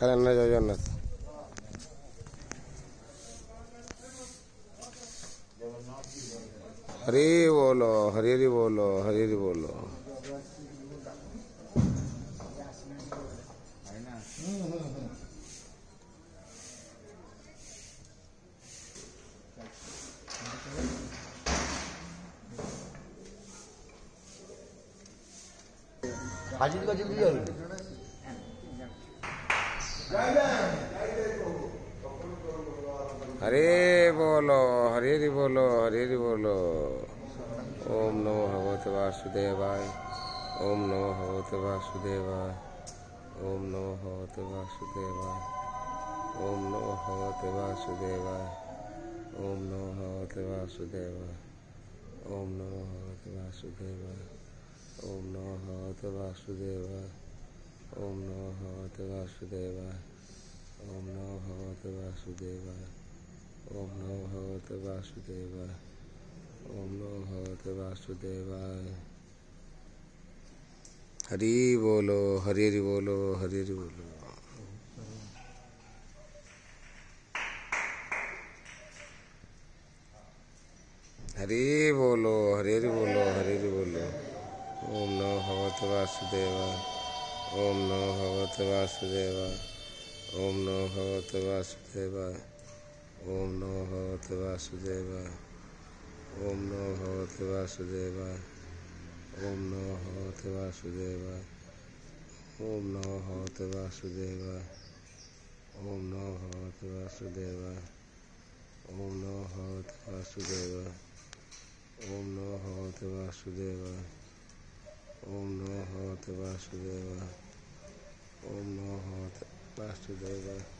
kalenda yoyonat हरे बोलो हरे हरी बोलो हरे हरी बोलो हाजिर का जल्दी हरे बोलो, हरी हरी बोलो, हरी हरी बोलो। ओम नमो भगवते वासुदेवाय, ओम नमो भगवते वासुदेवाय, ओम नमो भगवते वासुदेवाय, ओम नमो भगवते वासुदेवाय, ओम नमो भगवते वासुदेवाय, ओम नमो भगवते वासुदेवाय, ओम नमो भगवते वासुदेवाय, ओम नमो भगवते वासुदेवाय, ओम नमो भगवते वासुदेवाय। ओम नमो भगवते वासुदेवाय। ओम नमो भगवते वासुदेवाय। हरि बोलो हरि बोलो हरि बोलो। हरि बोलो हरि बोलो हरि बोलो। ओम नमो भगवते वासुदेवाय। ओम नमो भगवते वासुदेवाय। ओम नमो भगवते वासुदेवाय। ओम नमो भगवते वासुदेवाय। ओम नमो भगवते वासुदेवाय। ओम नमो भगवते वासुदेवाय। ओम नमो भगवते वासुदेवाय। ओम नमो भगवते वासुदेवाय। ओम नमो भगवते वासुदेवाय। ओम नमो भगवते वासुदेवाय। ओम नमो भगवते वासुदेवाय। ओम नमो भगवते वासुदेवाय।